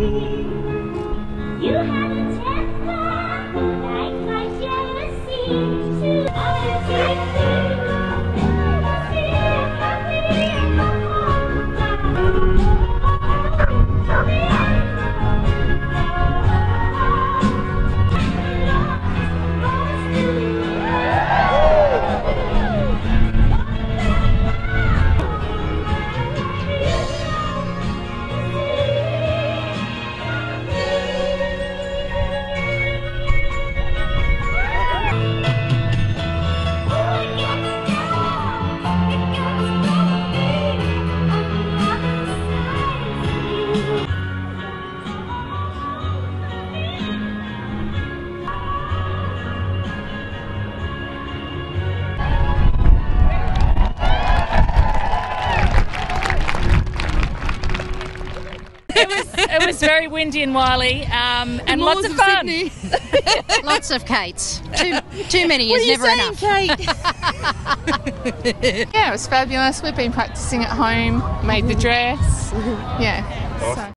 Like my jealousy to. It was it was very windy and wily, um, and lots of fun. Lots of Kates. Too, too many is never enough. Yeah, it was fabulous. We've been practicing at home, made the dress. Yeah. So.